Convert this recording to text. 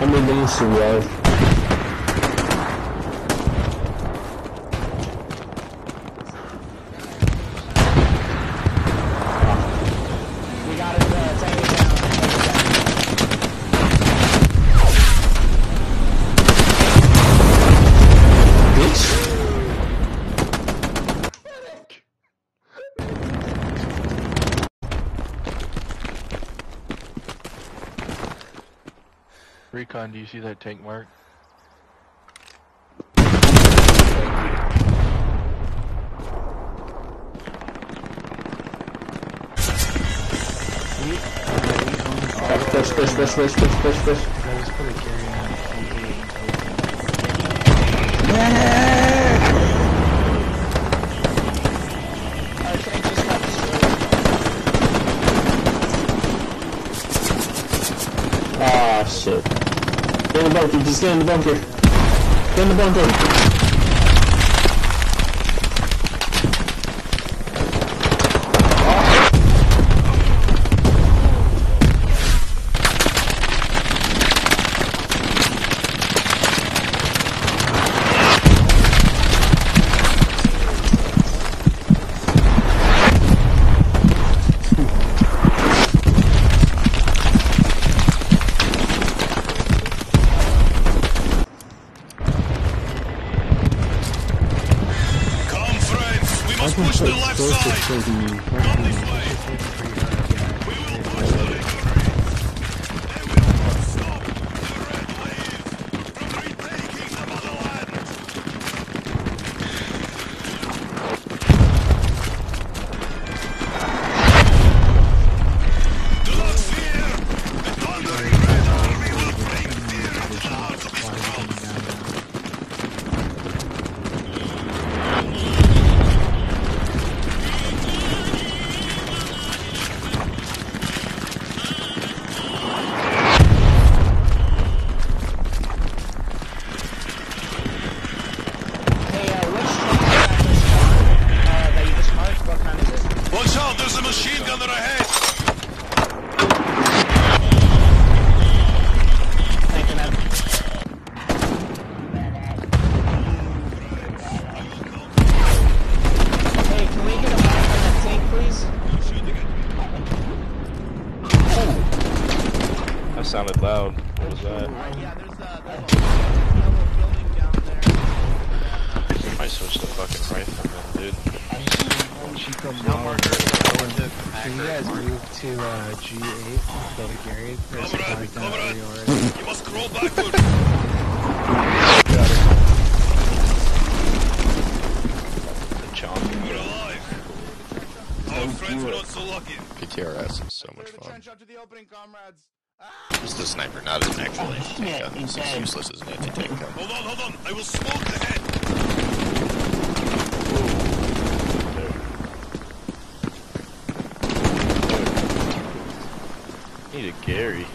I'm in the eastern yard. We got it, uh, take it down. Take it down. Bitch. Recon, do you see that tank mark? Push, push, push, push, push, push, push. Guys, put a carry on E8 Our tank just got destroyed. Ah, shit. Get in the bunker, just get in the bunker. Get in the bunker. Must push the left side. Come this way. Sounded loud. What was that? Yeah, there's a, there's a yellow building down there. I switched to fucking rifle, then, dude. Chico No Mall. marker relative Can you guys move to uh, G8? Go to Gary. There's a Comrade, guy down comrade. you must crawl backward. The chomp. You're alive. Our friends were not so lucky. PTRS is so much fun. Up to the. Just a sniper, not as an actual anti-tank gun. It's useless as an anti-tank gun. Hold on, hold on. I will smoke the head. Need a Gary.